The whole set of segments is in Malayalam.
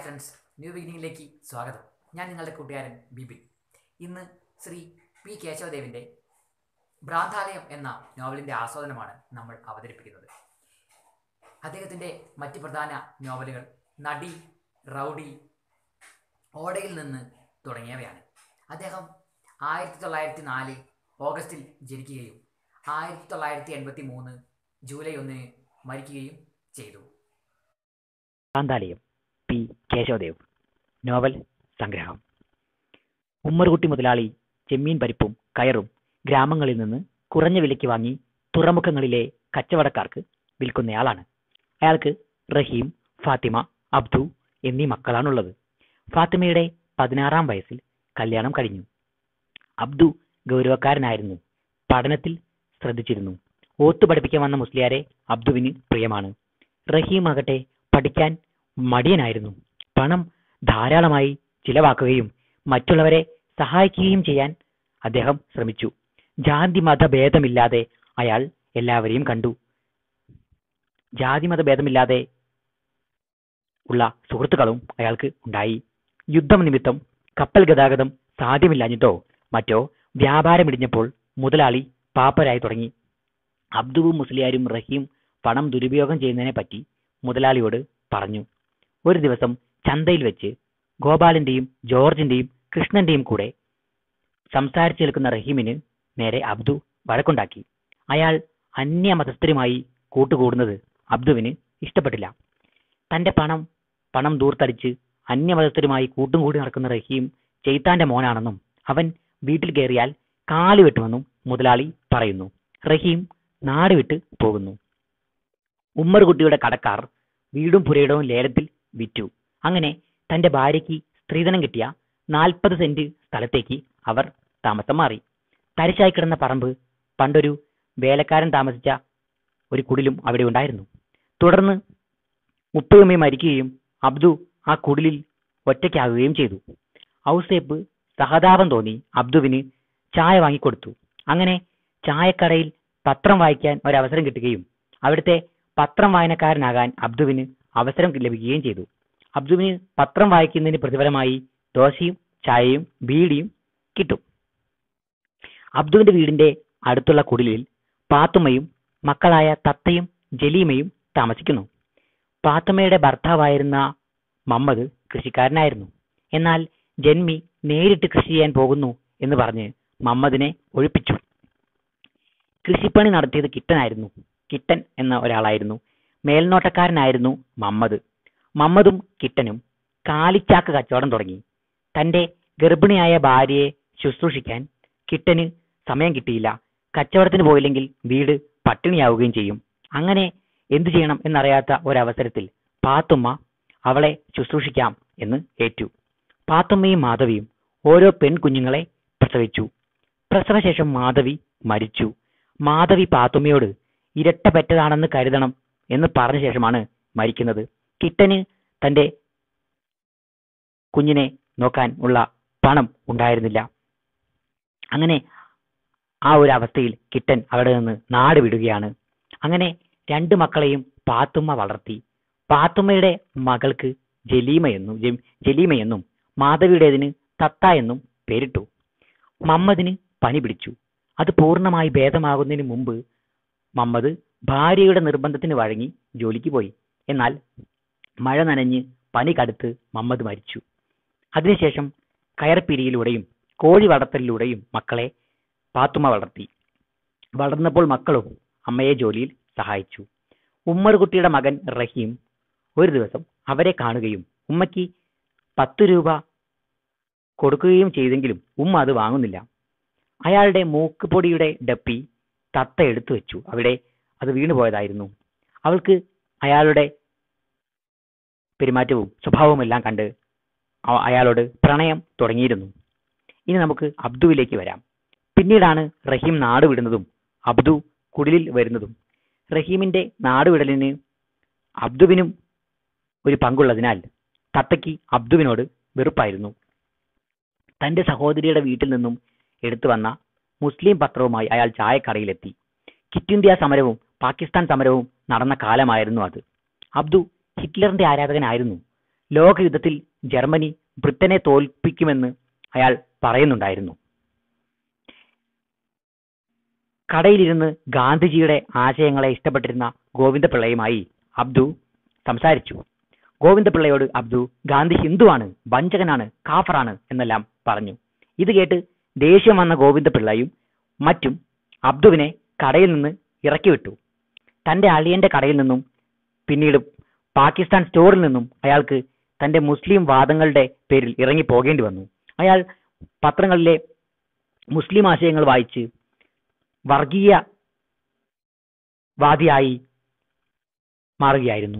ഹായ് ഫ്രണ്ട്സ് ന്യൂ ബിഗിനിങ്ങിലേക്ക് സ്വാഗതം. ഞാൻ നിങ്ങളുടെ കൂട്ടുകാരൻ ബിബിൻ ഇന്ന് ശ്രീ പി കേശവദേവിന്റെ ഭ്രാന്താലയം എന്ന നോവലിന്റെ ആസ്വാദനമാണ് നമ്മൾ അവതരിപ്പിക്കുന്നത്. അദ്ദേഹത്തിന്റെ മറ്റ് പ്രധാന നോവലുകൾ നടി റൗഡി ഓടയിൽ നിന്ന് തുടങ്ങിയവയാണ്. അദ്ദേഹം ആയിരത്തി തൊള്ളായിരത്തി നാല് ഓഗസ്റ്റിൽ ജനിക്കുകയും ആയിരത്തി തൊള്ളായിരത്തി എൺപത്തി മൂന്ന് ജൂലൈ ഒന്നിന് മരിക്കുകയും ചെയ്തു. കാന്താലയം കേശവദേവ്. നോവൽ സംഗ്രഹം. ഉമ്മർകുട്ടി മുതലാളി ചെമ്മീൻ പരിപ്പും കയറും ഗ്രാമങ്ങളിൽ നിന്ന് കുറഞ്ഞ വിലയ്ക്ക് വാങ്ങി തുറമുഖങ്ങളിലെ കച്ചവടക്കാർക്ക് വിൽക്കുന്നയാളാണ്. അയാൾക്ക് റഹീം ഫാത്തിമ അബ്ദു എന്നീ മക്കളാണുള്ളത്. ഫാത്തിമയുടെ പതിനാറാം വയസ്സിൽ കല്യാണം കഴിഞ്ഞു. അബ്ദു ഗൗരവക്കാരനായിരുന്നു. പഠനത്തിൽ ശ്രദ്ധിച്ചിരുന്നു. ഓത്തു പഠിപ്പിക്കാൻ വന്ന മുസ്ലിയാരെ അബ്ദുവിന് പ്രിയമാണ്. റഹീം ആകട്ടെ പഠിക്കാൻ മടിയനായിരുന്നു. പണം ധാരാളമായി ചിലവാക്കുകയും മറ്റുള്ളവരെ സഹായിക്കുകയും ചെയ്യാൻ അദ്ദേഹം ശ്രമിച്ചു. ജാതി മത ഭേദമില്ലാതെ അയാൾ എല്ലാവരെയും കണ്ടു. ജാതി മത ഭേദമില്ലാതെ ഉള്ള സുഹൃത്തുക്കളും അയാൾക്ക് ഉണ്ടായി. യുദ്ധം നിമിത്തം കപ്പൽ ഗതാഗതം സാധ്യമില്ലാഞ്ഞിട്ടോ മറ്റോ വ്യാപാരമിടിഞ്ഞപ്പോൾ മുതലാളി പാപ്പരായി തുടങ്ങി. അബ്ദുവും മുസ്ലിയാരും റഹീം പണം ദുരുപയോഗം ചെയ്യുന്നതിനെ പറ്റി മുതലാളിയോട് പറഞ്ഞു. ഒരു ദിവസം ചന്തയിൽ വെച്ച് ഗോപാലിന്റെയും ജോർജിന്റെയും കൃഷ്ണന്റെയും കൂടെ സംസാരിച്ചു നിൽക്കുന്ന റഹീമിന് നേരെ അബ്ദു വഴക്കുണ്ടാക്കി. അയാൾ അന്യമതസ്ഥരുമായി കൂട്ടുകൂടുന്നത് അബ്ദുവിന് ഇഷ്ടപ്പെട്ടില്ല. തന്റെ പണം പണം ദൂർത്തടിച്ച് അന്യമതസ്ഥരുമായി കൂട്ടും കൂടി നടക്കുന്ന റഹീം ചെയ്ത്താന്റെ മോനാണെന്നും അവൻ വീട്ടിൽ കയറിയാൽ കാൽ വെട്ടുമെന്നും മുതലാളി പറയുന്നു. റഹീം നാട് വിട്ട് പോകുന്നു. ഉമ്മർ കുട്ടിയുടെ കടക്കാർ വീടും പുരയിടവും ലേലത്തിൽ വിറ്റു. അങ്ങനെ തന്റെ ഭാര്യയ്ക്ക് സ്ത്രീധനം കിട്ടിയ നാൽപ്പത് സെന്റ് സ്ഥലത്തേക്ക് അവർ താമസം മാറി. തരിശായി കിടന്ന പറമ്പ് പണ്ടൊരു വേലക്കാരൻ താമസിച്ച ഒരു കുടിലും അവിടെ ഉണ്ടായിരുന്നു. തുടർന്ന് ഉപ്പയുമ്മയും മരിക്കുകയും അബ്ദു ആ കുടിലിൽ ഒറ്റയ്ക്കാകുകയും ചെയ്തു. ഔസേപ്പ് സഹതാപം തോന്നി അബ്ദുവിന് ചായ വാങ്ങിക്കൊടുത്തു. അങ്ങനെ ചായക്കടയിൽ പത്രം വായിക്കാൻ ഒരവസരം കിട്ടുകയും അവിടുത്തെ പത്രം വായനക്കാരനാകാൻ അബ്ദുവിന് അവസരം ലഭിക്കുകയും ചെയ്തു. അബ്ദുവിന് പത്രം വായിക്കുന്നതിന് പ്രതിഫലമായി ദോശയും ചായയും ബീഡിയും കിട്ടും. അബ്ദുവിന്റെ വീടിന്റെ അടുത്തുള്ള കുടിലിൽ പാത്തുമ്മയും മക്കളായ തത്തയും ജലീമയും താമസിക്കുന്നു. പാത്തുമ്മയുടെ ഭർത്താവായിരുന്ന മമ്മദ് കൃഷിക്കാരനായിരുന്നു. എന്നാൽ ജന്മി നേരിട്ട് കൃഷി ചെയ്യാൻ പോകുന്നു എന്ന് പറഞ്ഞ് മമ്മദിനെ ഒഴിപ്പിച്ചു. കൃഷിപ്പണി നടത്തിയത് കിട്ടനായിരുന്നു. കിട്ടൻ എന്ന ഒരാളായിരുന്നു മേൽനോട്ടക്കാരനായിരുന്നു മമ്മദ്. മമ്മദും കിട്ടനും കാലിച്ചാക്ക് കച്ചവടം തുടങ്ങി. തന്റെ ഗർഭിണിയായ ഭാര്യയെ ശുശ്രൂഷിക്കാൻ കിട്ടന് സമയം കിട്ടിയില്ല. കച്ചവടത്തിന് പോയില്ലെങ്കിൽ വീട് പട്ടിണിയാവുകയും ചെയ്യും. അങ്ങനെ എന്തു ചെയ്യണം എന്നറിയാത്ത ഒരവസരത്തിൽ പാത്തുമ്മ അവളെ ശുശ്രൂഷിക്കാം എന്ന് ഏറ്റു. പാത്തുമ്മയും മാധവിയും ഓരോ പെൺകുഞ്ഞുങ്ങളെ പ്രസവിച്ചു. പ്രസവശേഷം മാധവി മരിച്ചു. മാധവി പാത്തുമ്മയോട് ഇരട്ട പെറ്റതാണെന്ന് കരുതണം എന്ന് പറഞ്ഞ ശേഷമാണ് മരിക്കുന്നത്. കിട്ടന് തന്റെ കുഞ്ഞിനെ നോക്കാൻ ഉള്ള പണം ഉണ്ടായിരുന്നില്ല. അങ്ങനെ ആ ഒരു അവസ്ഥയിൽ കിട്ടൻ അവിടെ നിന്ന് നാട് വിടുകയാണ്. അങ്ങനെ രണ്ട് മക്കളെയും പാത്തുമ്മ വളർത്തി. പാത്തുമ്മയുടെ മകൾക്ക് ജലീമ എന്നും ജലീമ എന്നും മാധവിയുടേതിന് തത്ത എന്നും പേരിട്ടു. മമ്മദിന് പനി പിടിച്ചു. അത് പൂർണമായി ഭേദമാകുന്നതിന് മുമ്പ് മമ്മദ് ഭാര്യയുടെ നിർബന്ധത്തിന് വഴങ്ങി ജോലിക്ക് പോയി. എന്നാൽ മഴ നനഞ്ഞ് പനി കടുത്ത് മമ്മദ് മരിച്ചു. അതിനുശേഷം കയർപ്പിരിയിലൂടെയും കോഴി വളർത്തലിലൂടെയും മക്കളെ പാത്തുമ്മ വളർത്തി. വളർന്നപ്പോൾ മക്കളും അമ്മയെ ജോലിയിൽ സഹായിച്ചു. ഉമ്മർ കുട്ടിയുടെ മകൻ റഹീം ഒരു ദിവസം അവരെ കാണുകയും ഉമ്മയ്ക്ക് പത്ത് രൂപ കൊടുക്കുകയും ചെയ്തെങ്കിലും ഉമ്മ അത് വാങ്ങുന്നില്ല. അയാളുടെ മൂക്കുപൊടിയുടെ ഡപ്പി തത്ത എടുത്തു വെച്ചു. അവിടെ അത് വീണുപോയതായിരുന്നു അവൾക്ക് അയാളുടെ പെരുമാറ്റവും സ്വഭാവവും എല്ലാം കണ്ട് അയാളോട് പ്രണയം തുടങ്ങിയിരുന്നു. ഇനി നമുക്ക് അബ്ദുവിലേക്ക് വരാം. പിന്നീടാണ് റഹീം നാടുവിടുന്നതും അബ്ദു കുടിലിൽ വരുന്നതും. റഹീമിന്റെ നാടുവിടലിന് അബ്ദുവിനും ഒരു പങ്കുള്ളതിനാൽ തത്തയ്ക്ക് അബ്ദുവിനോട് വെറുപ്പായിരുന്നു. തന്റെ സഹോദരിയുടെ വീട്ടിൽ നിന്നും എടുത്തു വന്ന മുസ്ലിം പത്രവുമായി അയാൾ ചായക്കടയിലെത്തി. കിറ്റ് ഇന്ത്യ സമരവും പാകിസ്ഥാൻ സമരവും നടന്ന കാലമായിരുന്നു അത്. അബ്ദു ഹിറ്റ്ലറിന്റെ ആരാധകനായിരുന്നു. ലോകയുദ്ധത്തിൽ ജർമ്മനി ബ്രിട്ടനെ തോൽപ്പിക്കുമെന്ന് അയാൾ പറയുന്നുണ്ടായിരുന്നു. കടയിലിരുന്ന് ഗാന്ധിജിയുടെ ആശയങ്ങളെ ഇഷ്ടപ്പെട്ടിരുന്ന ഗോവിന്ദപിള്ളയുമായി അബ്ദു സംസാരിച്ചു. ഗോവിന്ദപിള്ളയോട് അബ്ദു ഗാന്ധി ഹിന്ദുവാണ് വഞ്ചകനാണ് കാഫറാണ് എന്നെല്ലാം പറഞ്ഞു. ഇത് കേട്ട് ദേഷ്യം വന്ന ഗോവിന്ദപിള്ളയും മറ്റും അബ്ദുവിനെ കടയിൽ നിന്ന് ഇറക്കി വിട്ടു തന്റെ അളിയന്റെ കടയിൽ നിന്നും പിന്നീട് പാകിസ്ഥാൻ സ്റ്റോറിൽ നിന്നും അയാൾക്ക് തന്റെ മുസ്ലിം വാദങ്ങളുടെ പേരിൽ ഇറങ്ങി പോകേണ്ടി വന്നു. അയാൾ പത്രങ്ങളിലെ മുസ്ലിം ആശയങ്ങൾ വായിച്ച് വർഗീയ വാദിയായി മാറുകയായിരുന്നു.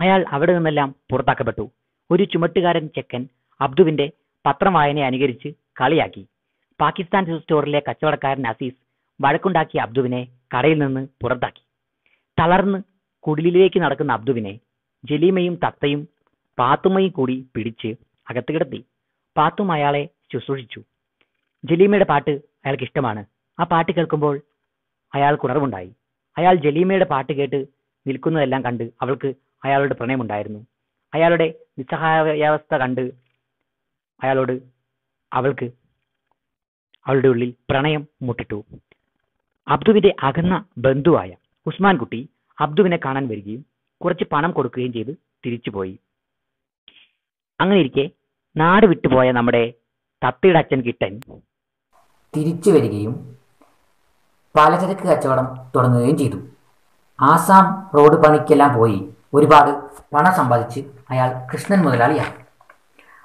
അയാൾ അവിടെ നിന്നെല്ലാം പുറത്താക്കപ്പെട്ടു. ഒരു ചുമട്ടുകാരൻ ചെക്കൻ അബ്ദുവിന്റെ പത്രം വായനയെ അനുകരിച്ച് കളിയാക്കി. പാകിസ്ഥാൻ സ്റ്റോറിലെ കച്ചവടക്കാരൻ അസീസ് വഴക്കുണ്ടാക്കിയ അബ്ദുവിനെ കടയിൽ നിന്ന് പുറത്താക്കി. തളർന്ന് കുടിലിലേക്ക് നടക്കുന്ന അബ്ദുവിനെ ജലീമയും തത്തയും പാത്തുമ്മയും കൂടി പിടിച്ച് അകത്ത് കിടത്തി. പാത്തും അയാളെ ശുശ്രൂഷിച്ചു. ജലീമയുടെ പാട്ട് അയാൾക്ക് ഇഷ്ടമാണ്. ആ പാട്ട് കേൾക്കുമ്പോൾ അയാൾക്ക് ഉണർവുണ്ടായി. അയാൾ ജലീമയുടെ പാട്ട് കേട്ട് നിൽക്കുന്നതെല്ലാം കണ്ട് അവൾക്ക് അയാളുടെ പ്രണയമുണ്ടായിരുന്നു. അയാളുടെ നിസ്സഹായാവസ്ഥ കണ്ട് അയാളോട് അവൾക്ക് അവളുടെ ഉള്ളിൽ പ്രണയം മുട്ടിട്ടു. അബ്ദുവിന്റെ അകന്ന ബന്ധുവായ ഉസ്മാൻ കുട്ടി അബ്ദുവിനെ കാണാൻ വരികയും കുറച്ച് പണം കൊടുക്കുകയും ചെയ്ത് തിരിച്ചുപോയി. അങ്ങനെ ഇരിക്കെ നാട് വിട്ടുപോയ നമ്മുടെ തത്തയുടെ അച്ഛൻ കിട്ടൻ തിരിച്ചു വരികയും പലചരക്ക് കച്ചവടം തുടങ്ങുകയും ചെയ്തു. ആസാം റോഡ് പണിക്കെല്ലാം പോയി ഒരുപാട് പണം സമ്പാദിച്ച് അയാൾ കൃഷ്ണൻ മുതലാളിയാണ്.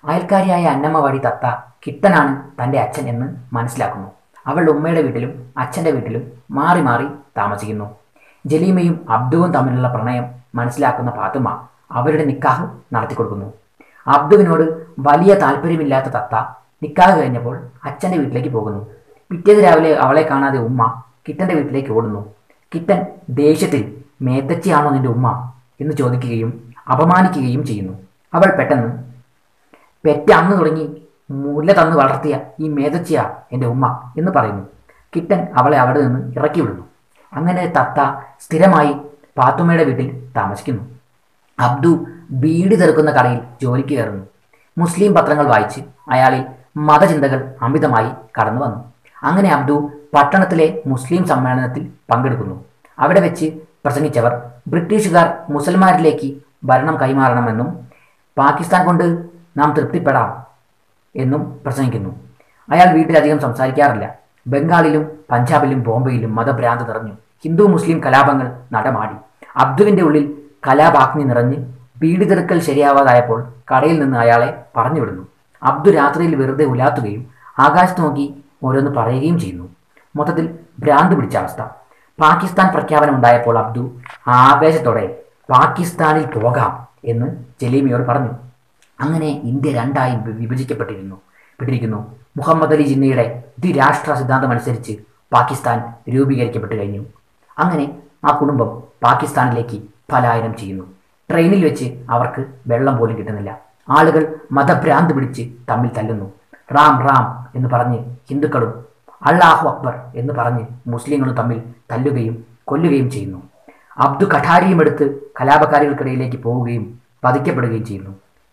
അയൽക്കാരിയായ അന്നമ്മ വഴി തത്ത കിട്ടനാണ് തന്റെ അച്ഛൻ എന്ന് മനസ്സിലാക്കുന്നു. അവൾ ഉമ്മയുടെ വീട്ടിലും അച്ഛന്റെ വീട്ടിലും മാറി മാറി താമസിക്കുന്നു. ജലീമയും അബ്ദുവും തമ്മിലുള്ള പ്രണയം മനസ്സിലാക്കുന്ന പാത്തുമ്മ അവരുടെ നിക്കാഹ് നടത്തി കൊടുക്കുന്നു അബ്ദുവിനോട് വലിയ താല്പര്യമില്ലാത്ത തത്ത നിക്കാഹ് കഴിഞ്ഞപ്പോൾ അച്ഛന്റെ വീട്ടിലേക്ക് പോകുന്നു. പിറ്റേത് രാവിലെ അവളെ കാണാതെ ഉമ്മ കിട്ടന്റെ വീട്ടിലേക്ക് ഓടുന്നു. കിട്ടൻ ദേഷ്യത്തിൽ മേത്തച്ചിയാണോ നിന്റെ ഉമ്മ എന്ന് ചോദിക്കുകയും അപമാനിക്കുകയും ചെയ്യുന്നു. അവൾ പെട്ടെന്ന് പെറ്റ അന്ന് തുടങ്ങി മുല്ല തന്ന് വളർത്തിയ ഈ മേതച്ചിയ എന്റെ ഉമ്മ എന്ന് പറയുന്നു. കിട്ടൻ അവളെ അവിടെ നിന്ന് ഇറക്കി വിടുന്നു. അങ്ങനെ തത്ത സ്ഥിരമായി പാത്തുമ്മയുടെ വീട്ടിൽ താമസിക്കുന്നു. അബ്ദു ബീഡി തെറുക്കുന്ന കടയിൽ ജോലിക്ക് കയറുന്നു. മുസ്ലിം പത്രങ്ങൾ വായിച്ച് അയാളിൽ മതചിന്തകൾ അമിതമായി കടന്നു വന്നു. അങ്ങനെ അബ്ദു പട്ടണത്തിലെ മുസ്ലിം സമ്മേളനത്തിൽ പങ്കെടുക്കുന്നു. അവിടെ വെച്ച് പ്രസംഗിച്ചവർ ബ്രിട്ടീഷുകാർ മുസൽമാരിലേക്ക് ഭരണം കൈമാറണമെന്നും പാകിസ്ഥാൻ കൊണ്ട് നാം തൃപ്തിപ്പെടാം എന്നും പ്രസംഗിക്കുന്നു. അയാൾ വീട്ടിലധികം സംസാരിക്കാറില്ല. ബംഗാളിലും പഞ്ചാബിലും ബോംബെയിലും മതഭ്രാന്ത് നിറഞ്ഞു. ഹിന്ദു മുസ്ലിം കലാപങ്ങൾ നടമാടി. അബ്ദുവിന്റെ ഉള്ളിൽ കലാപാഗ്നി നിറഞ്ഞ് പീഡിതെടുക്കൽ ശരിയാവാതായപ്പോൾ കടയിൽ നിന്ന് അയാളെ പറഞ്ഞുവിടുന്നു. അബ്ദു രാത്രിയിൽ വെറുതെ ഉലാത്തുകയും ആകാശത്ത് നോക്കി ഓരോന്ന് പറയുകയും ചെയ്യുന്നു. മൊത്തത്തിൽ ഭ്രാന്ത് പിടിച്ച അവസ്ഥ. പാകിസ്ഥാൻ പ്രഖ്യാപനം ഉണ്ടായപ്പോൾ അബ്ദു ആവേശത്തോടെ പാകിസ്ഥാനിൽ പോകാം എന്ന് ജലീമിയോട് പറഞ്ഞു. അങ്ങനെ ഇന്ത്യ രണ്ടായി വിഭജിക്കപ്പെട്ടിരുന്നു. പെട്ടിരിക്കുന്നു. മുഹമ്മദ് അലി ജിന്നയുടെ ദ്വിരാഷ്ട്ര സിദ്ധാന്തം അനുസരിച്ച് പാകിസ്ഥാൻ രൂപീകരിക്കപ്പെട്ടു കഴിഞ്ഞു. അങ്ങനെ ആ കുടുംബം പാകിസ്ഥാനിലേക്ക് പലായനം ചെയ്യുന്നു. ട്രെയിനിൽ വെച്ച് അവർക്ക് വെള്ളം പോലും കിട്ടുന്നില്ല. ആളുകൾ മതഭ്രാന്ത് പിടിച്ച് തമ്മിൽ തല്ലുന്നു. റാം റാം എന്ന് പറഞ്ഞ് ഹിന്ദുക്കളും അള്ളാഹു അക്ബർ എന്ന് പറഞ്ഞ് മുസ്ലിങ്ങളും തമ്മിൽ തല്ലുകയും കൊല്ലുകയും ചെയ്യുന്നു. അബ്ദു കഠാരിയും എടുത്ത് കലാപകാരികൾക്കിടയിലേക്ക് പോവുകയും പതിക്കപ്പെടുകയും ചെയ്യുന്നു.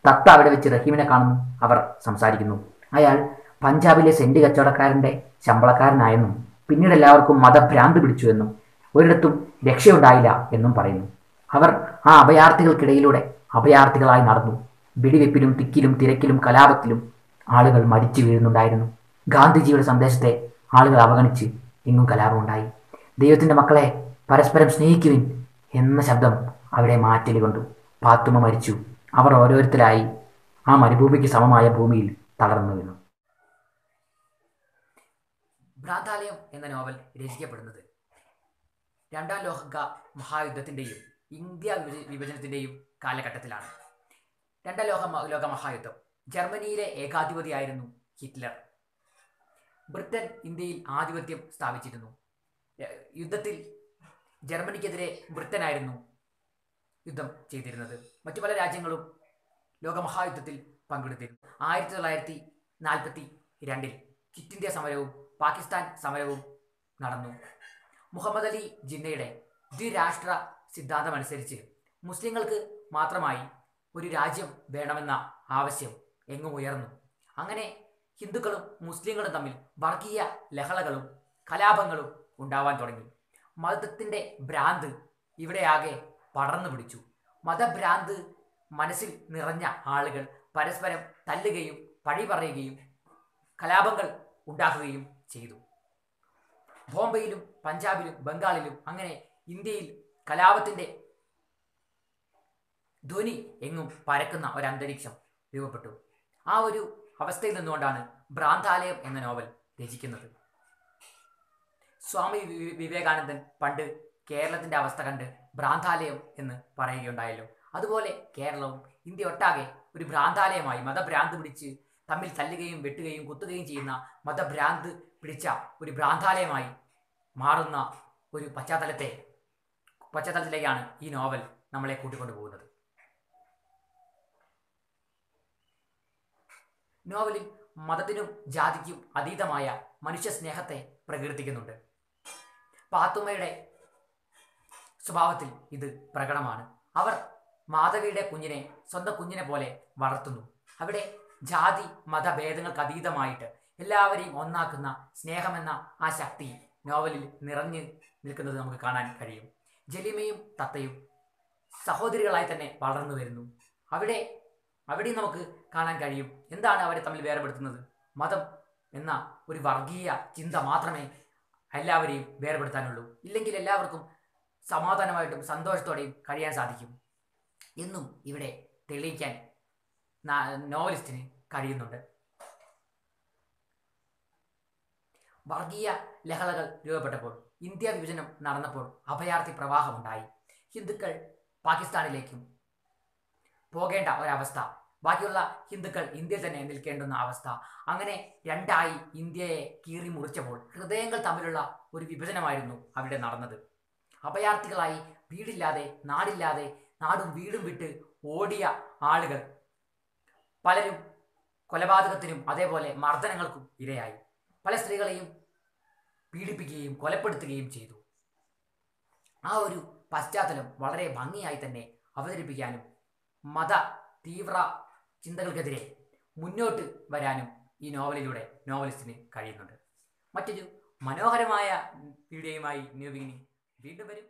തത്ത അവിടെ വെച്ച് റഹീമിനെ കാണുന്നു. അവർ സംസാരിക്കുന്നു. അയാൾ പഞ്ചാബിലെ സെന്റ് കച്ചവടക്കാരന്റെ ശമ്പളക്കാരനായെന്നും പിന്നീട് എല്ലാവർക്കും മതഭ്രാന്ത് പിടിച്ചു എന്നും ഒരിടത്തും രക്ഷയുണ്ടായില്ല എന്നും പറയുന്നു. അവർ ആ അഭയാർത്ഥികൾക്കിടയിലൂടെ അഭയാർത്ഥികളായി നടന്നു. വെടിവെപ്പിലും തിക്കിലും തിരക്കിലും കലാപത്തിലും ആളുകൾ മരിച്ചു വീഴുന്നുണ്ടായിരുന്നു. ഗാന്ധിജിയുടെ സന്ദേശത്തെ ആളുകൾ അവഗണിച്ച് എങ്ങും കലാപമുണ്ടായി. ദൈവത്തിന്റെ മക്കളെ പരസ്പരം സ്നേഹിക്കുവിൻ എന്ന ശബ്ദം അവിടെ മാറ്റലി കൊണ്ടു. പാത്തുമ്മ മരിച്ചു. അവർ ഓരോരുത്തരായി ആ മരുഭൂമിക്ക് സമമായ ഭൂമിയിൽ തളർന്നു വീണു. ഭ്രാന്താലയം എന്ന നോവൽ രചിക്കപ്പെടുന്നത് രണ്ടാം ലോക മഹായുദ്ധത്തിന്റെയും ഇന്ത്യ വിഭജ വിഭജനത്തിന്റെയും കാലഘട്ടത്തിലാണ്. രണ്ടാം ലോക ലോക മഹായുദ്ധം. ജർമ്മനിയിലെ ഏകാധിപതിയായിരുന്നു ഹിറ്റ്ലർ. ബ്രിട്ടൻ ഇന്ത്യയിൽ ആധിപത്യം സ്ഥാപിച്ചിരുന്നു. യുദ്ധത്തിൽ ജർമ്മനിക്കെതിരെ ബ്രിട്ടനായിരുന്നു യുദ്ധം ചെയ്തിരുന്നത്. മറ്റു പല രാജ്യങ്ങളും ലോകമഹായുദ്ധത്തിൽ പങ്കെടുത്തിരുന്നു. ആയിരത്തി തൊള്ളായിരത്തി നാൽപ്പത്തി രണ്ടിൽ കിറ്റ് ഇന്ത്യ സമരവും പാകിസ്ഥാൻ സമരവും നടന്നു. മുഹമ്മദ് അലി ജിന്നയുടെ ദ്വിരാഷ്ട്ര സിദ്ധാന്തമനുസരിച്ച് മുസ്ലിങ്ങൾക്ക് മാത്രമായി ഒരു രാജ്യം വേണമെന്ന ആവശ്യം എങ്ങും ഉയർന്നു. അങ്ങനെ ഹിന്ദുക്കളും മുസ്ലിങ്ങളും തമ്മിൽ വർഗീയ ലഹളകളും കലാപങ്ങളും ഉണ്ടാവാൻ തുടങ്ങി. മതത്തിന്റെ ഭ്രാന്ത് ഇവിടെയാകെ പടർന്നു പിടിച്ചു. മതഭ്രാന്ത് മനസ്സിൽ നിറഞ്ഞ ആളുകൾ പരസ്പരം തല്ലുകയും പഴി പറയുകയും കലാപങ്ങൾ ഉണ്ടാക്കുകയും ചെയ്തു. ബോംബെയിലും പഞ്ചാബിലും ബംഗാളിലും അങ്ങനെ ഇന്ത്യയിൽ കലാപത്തിന്റെ ധ്വനി എങ്ങും പരക്കുന്ന ഒരു അന്തരീക്ഷം രൂപപ്പെട്ടു. ആ ഒരു അവസ്ഥയിൽ നിന്നുകൊണ്ടാണ് ഭ്രാന്താലയം എന്ന നോവൽ രചിക്കുന്നത്. സ്വാമി വിവേകാനന്ദൻ പണ്ട് കേരളത്തിന്റെ അവസ്ഥ കണ്ട് ഭ്രാന്താലയം എന്ന് പറയുകയുണ്ടായല്ലോ. അതുപോലെ കേരളവും ഇന്ത്യ ഒട്ടാകെ ഒരു ഭ്രാന്താലയമായി മതഭ്രാന്ത് പിടിച്ച് തമ്മിൽ തല്ലുകയും വെട്ടുകയും കുത്തുകയും ചെയ്യുന്ന മതഭ്രാന്ത് പിടിച്ച ഒരു ഭ്രാന്താലയമായി മാറുന്ന ഒരു പശ്ചാത്തലത്തെ പശ്ചാത്തലത്തിലേക്കാണ് ഈ നോവൽ നമ്മളെ കൂട്ടിക്കൊണ്ടുപോകുന്നത് നോവലിൽ മതത്തിനും ജാതിക്കും അതീതമായ മനുഷ്യ സ്നേഹത്തെ പ്രകീർത്തിക്കുന്നുണ്ട്. പാത്തുമ്മയുടെ സ്വഭാവത്തിൽ ഇത് പ്രകടമാണ്. അവർ മാധവിയുടെ കുഞ്ഞിനെ സ്വന്തം കുഞ്ഞിനെ പോലെ വളർത്തുന്നു. അവിടെ ജാതി മതഭേദങ്ങൾക്ക് അതീതമായിട്ട് എല്ലാവരെയും ഒന്നാക്കുന്ന സ്നേഹമെന്ന ആ ശക്തി നോവലിൽ നിറഞ്ഞു നിൽക്കുന്നത് നമുക്ക് കാണാൻ കഴിയും. ജലിമയും തത്തയും സഹോദരികളായി തന്നെ വളർന്നു വരുന്നു. അവിടെ അവിടെയും നമുക്ക് കാണാൻ കഴിയും. എന്താണ് അവരെ തമ്മിൽ വേർപെടുത്തുന്നത്? മതം എന്ന ഒരു വർഗീയ ചിന്ത മാത്രമേ എല്ലാവരെയും വേർപെടുത്താനുള്ളൂ. ഇല്ലെങ്കിൽ എല്ലാവർക്കും സമാധാനമായിട്ടും സന്തോഷത്തോടെയും കഴിയാൻ സാധിക്കും. എന്നും ഇവിടെ തെളിയിക്കാൻ നോവലിസ്റ്റിന് കഴിയുന്നുണ്ട്. വർഗീയ ലഹളകൾ രൂപപ്പെട്ടപ്പോൾ ഇന്ത്യ വിഭജനം നടന്നപ്പോൾ അഭയാർത്ഥി പ്രവാഹമുണ്ടായി. ഹിന്ദുക്കൾ പാകിസ്ഥാനിലേക്കും പോകേണ്ട ഒരവസ്ഥ. ബാക്കിയുള്ള ഹിന്ദുക്കൾ ഇന്ത്യയിൽ തന്നെ നിൽക്കേണ്ടുന്ന അവസ്ഥ. അങ്ങനെ രണ്ടായി ഇന്ത്യയെ കീറി മുറിച്ചപ്പോൾ ഹൃദയങ്ങൾ തമ്മിലുള്ള ഒരു വിഭജനമായിരുന്നു അവിടെ നടന്നത്. അഭയാർത്ഥികളായി വീടില്ലാതെ നാടില്ലാതെ നാടും വീടും വിട്ട് ഓടിയ ആളുകൾ പലരും കൊലപാതകത്തിനും അതേപോലെ മർദ്ദനങ്ങൾക്കും ഇരയായി. പല സ്ത്രീകളെയും പീഡിപ്പിക്കുകയും കൊലപ്പെടുത്തുകയും ചെയ്തു. ആ ഒരു പശ്ചാത്തലം വളരെ ഭംഗിയായി തന്നെ അവതരിപ്പിക്കാനും മത തീവ്ര ചിന്തകൾക്കെതിരെ മുന്നോട്ട് വരാനും ഈ നോവലിലൂടെ നോവലിസ്റ്റിന് കഴിയുന്നുണ്ട്. മറ്റൊരു മനോഹരമായ വീഡിയോയുമായി ന്യൂ ബിഗിനിങ് വീണ്ടും വരും.